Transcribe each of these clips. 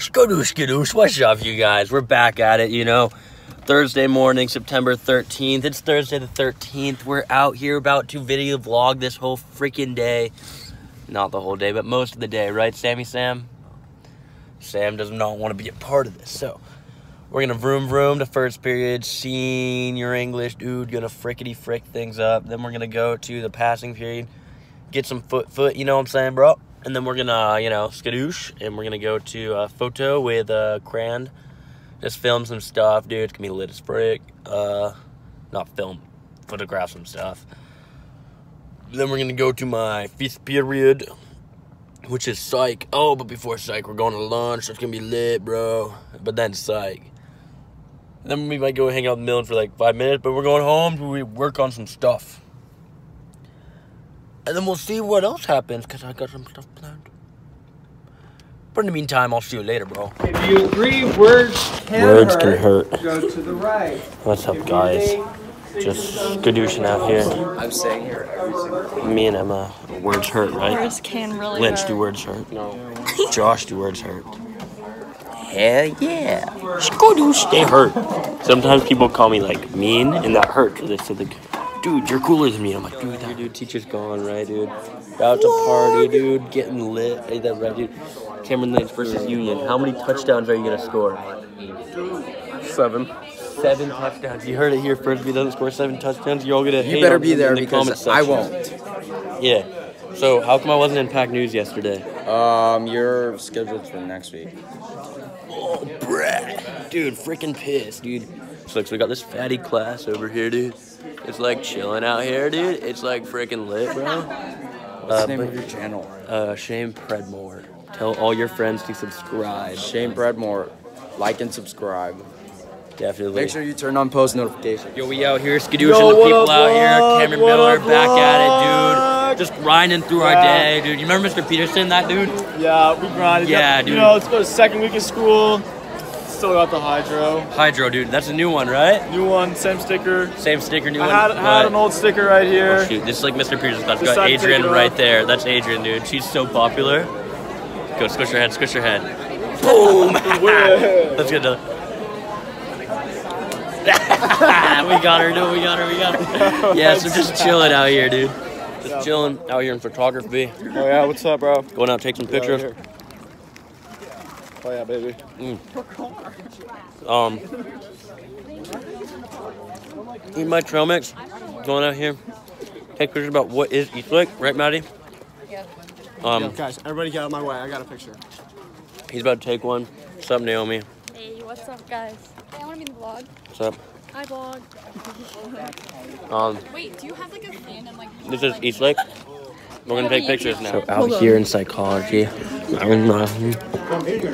Skadoosh, skadoosh. What's up, you guys? We're back at it, you know. Thursday morning, September 13th. It's Thursday the 13th. We're out here about to video vlog this whole freaking day. Not the whole day, but most of the day, right, Sammy Sam? Sam does not want to be a part of this, so we're gonna vroom vroom to first period, senior English, dude, gonna frickety frick things up. Then we're gonna go to the passing period, get some foot foot, you know what I'm saying, bro? And then we're gonna, you know, skadoosh, and we're gonna go to a photo with uh, Crand. Just film some stuff, dude. It's gonna be lit as frick. Uh, not film, photograph some stuff. Then we're gonna go to my fifth period, which is psych. Oh, but before psych, we're going to lunch. It's gonna be lit, bro. But then psych. Then we might go hang out with Millen for like five minutes, but we're going home to we work on some stuff. And then we'll see what else happens, because I got some stuff planned. But in the meantime, I'll see you later, bro. If you agree, words can hurt. Words hurt. can hurt. Go to the right. What's up, If guys? think- Just skadooshing out here. I'm staying here every single Me and Emma. Words hurt, right? Words can really Lynch, hurt. do words hurt? No. Josh, do words hurt? Hell yeah. Skadoosh, they hurt. Sometimes people call me like mean, and that hurts. They said like, dude, you're cooler than me. I'm like, dude, that dude, teacher's gone, right, dude? About to party, dude, getting lit. Ain't that right, dude? Cameron Lynch versus Union. How many touchdowns are you gonna score? seven. Seven touchdowns. You heard it here first. If he doesn't score seven touchdowns, you're all gonna. You hate better on be him there in the comment because I section. won't. Yeah. So how come I wasn't in Pack News yesterday? Um, you're scheduled for next week. Oh, Brad. Dude, freaking pissed, dude. So, so we got this fatty class over here, dude. It's like chilling out here, dude. It's like freaking lit, bro. What's Uh, the name but- of your channel? Uh, Shayne Predmore. Tell all your friends to subscribe. Shayne Predmore. Like and subscribe. Definitely. Make sure you turn on post notifications. Yo, we out here skadooshing Yo, the people up, out here. Cameron Miller up, back at it, dude. Just grinding through our day, dude. You remember Mr. Peterson, that dude? Yeah, we grinded. Yeah, You dude. know, it's the second week of school. Still got the hydro. Hydro, dude. That's a new one, right? New one, same sticker. Same sticker, new I one. had, had an old sticker right here. Oh, shoot, this is like Mr. That's got had to take Adrian right there. That's Adrian, dude. She's so popular. Go, squish your head, squish your head. Boom! Let's get another. we got her, dude. We got her. We got her. Yeah, so just chilling out here, dude. Just chilling out here in photography. Oh yeah, what's up, bro? Going out, take some pictures. Oh yeah, baby. Um, eat my trail mix. Going out here, take pictures about what is Eastwick, right, Maddie? Yeah. Um, Guys, everybody get out of my way. I got a picture. he's about to take one. What's up, Naomi? Hey, what's up, guys? Hey, I want to be in the vlog. What's up? Hi, vlog. Um, Wait, do you have like a fan and like? this is Eastlake. We're gonna take pictures now. So Hold out on. here in psychology, eating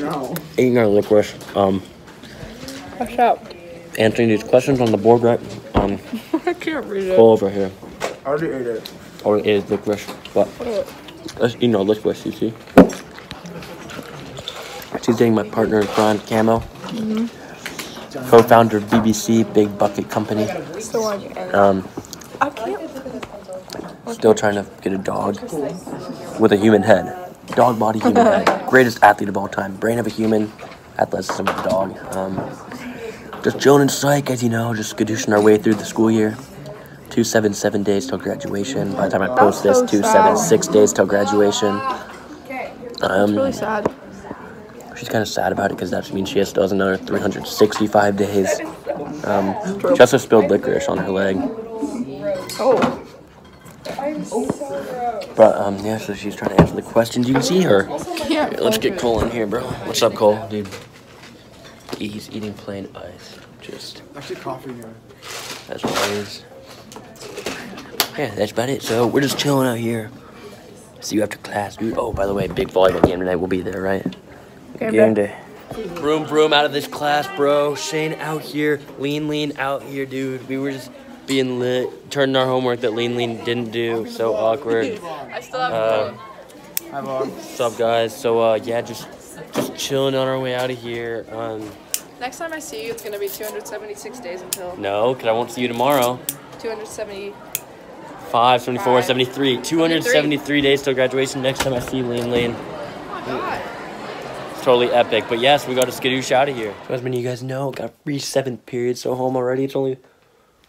now. Eating our licorice. Um, Watch out. answering these questions on the board, right? Um, I can't read it. go over here. I already ate it. Or it is licorice, but let's eat our licorice. You see? She's dating my partner, Brian Camo. Co-founder of BBC, big bucket company. Still on. Um, I can't. Still trying to get a dog with a human head. Dog body, human head. Greatest athlete of all time. Brain of a human, athleticism of a dog. Um, just Joan and psych, as you know, just skadooshing our way through the school year. 277 days till graduation. By the time I post this, so 276 days till graduation. Um, Really sad. she's kind of sad about it because that means she has still has another 365 days. Um, she also spilled licorice on her leg. Oh. But um, yeah, so she's trying to answer the questions. You can see her. Can't. Here, let's get Cole in here, bro. What's up, Cole? Dude, he's eating plain ice. Just Actually, coffee here. as always. Yeah, that's about it. So we're just chilling out here. See you after class, dude. Oh, by the way, big volleyball game tonight. We'll be there, right? Game day. Broom, broom out of this class, bro. Shayne out here. Lean, lean out here, dude. We were just being lit, turning our homework that Lean, lean didn't do. So awkward. I still have Uh, Hi. What's up, guys? So, uh, yeah, just just chilling on our way out of here. Um, Next time I see you, it's gonna be 276 days until no, because I won't see you tomorrow. 270. 5, 74, 73. 273 days till graduation. Next time I see you, Lean Lean. Oh my god. totally epic. But yes, we got to skadoosh out of here. As many of you guys know, got free seventh period, so home already. It's only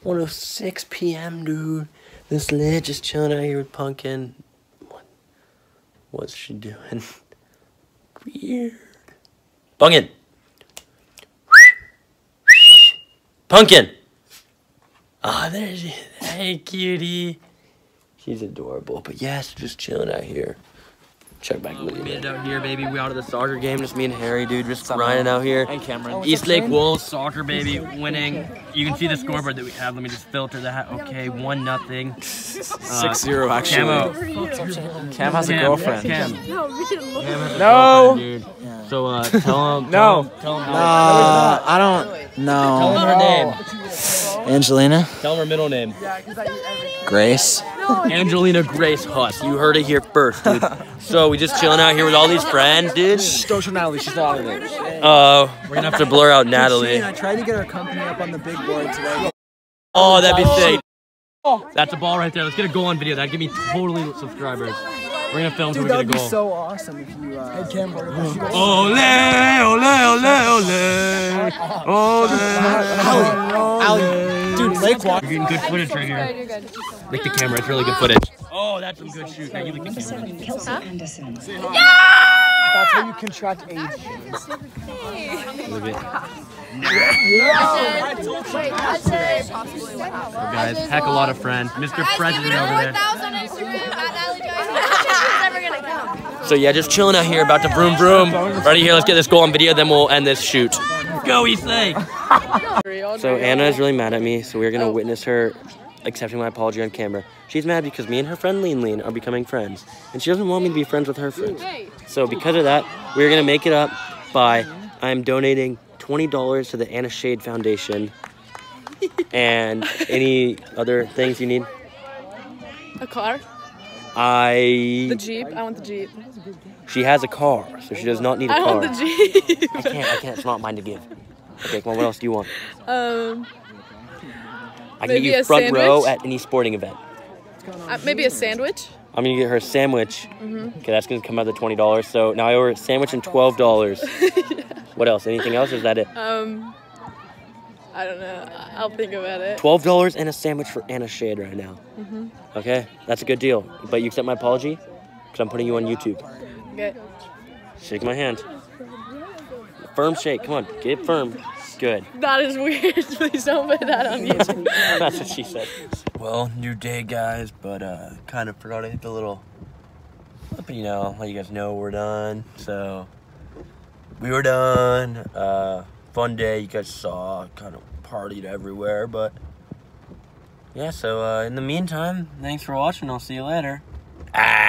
106 p.m., dude. This lit, just chilling out here with Pumpkin. What? What's she doing? Weird. Pumpkin. Pumpkin. Ah, there she is. Hey, cutie. She's adorable. But yes, just chilling out here. Check back with you. Made it out here, baby. We out of the soccer game. Just me and Harry, dude. Just grinding out here. And Cameron. East Lake Wolves soccer, baby, winning. You can see the scoreboard that we have. Let me just filter that. Okay, one nothing. Uh, Six zero actually. Camo. Cam has a Cam, girlfriend. Cam. Cam has a No. girlfriend, dude. So uh, tell him. No. Tell him. Tell him, Uh, I don't tell know. him her name. Angelina? Tell him her middle name. Grace? Angelina Grace Huss. You heard it here first, dude. so we just chilling out here with all these friends, dude. Don't Natalie. She's not on it. Uh, we're gonna have to blur out Natalie. I tried to get our company up on the big board today. Oh, that'd be sick. That's a ball right there. Let's get a go on video. That'd give me totally subscribers. We're gonna film till we get a goal. awesome if you uh, had camera. Ole, ole, ole, ole, ole. Ali, dude, Lake Walk. You're getting good footage right here. You're good. Lick the camera. It's really good footage. Oh, that's some good shoot. Now you lick the camera. That's how you contract AIDS. Lick it. Wait, that's it. Possibly what happened. Guys, heck a lot of friends. Mr. President over there. So yeah, just chilling out here, about to vroom vroom. Right here, let's get this goal on video, then we'll end this shoot. Go East Lake! So Anna is really mad at me, so we're gonna witness her accepting my apology on camera. She's mad because me and her friend Lean Lean are becoming friends, and she doesn't want me to be friends with her friends. So because of that, we're gonna make it up by I'm donating twenty dollars to the Anna Shade Foundation, and any other things you need. A car? I The Jeep? I want the Jeep. she has a car, so she does not need a I car. I want the Jeep. I can't. I can't. It's not mine to give. Okay, come on. What else do you want? um, I can get you front row at any sporting event. uh, maybe a sandwich? I'm gonna get her a sandwich. Mm-hmm. Okay, that's gonna come out of the twenty dollars. So now I order a sandwich and twelve dollars. What else? Anything else? Or is that it? Um, I don't know. I- I'll think about it. Twelve dollars and a sandwich for Anna Shade right now. Mm-hmm. Okay, that's a good deal. But you accept my apology? Because I'm putting you on YouTube. Okay. Shake my hand. Firm shake. Come on, get firm. Good. That is weird. Please don't put that on YouTube. That's what she said. Well, new day, guys, but uh, kind of forgot to hit the little. But you know, let you guys know we're done. So we were done. Uh, fun day. You guys saw. Kind of partied everywhere, but yeah. So uh, in the meantime, thanks for watching. I'll see you later. Ah.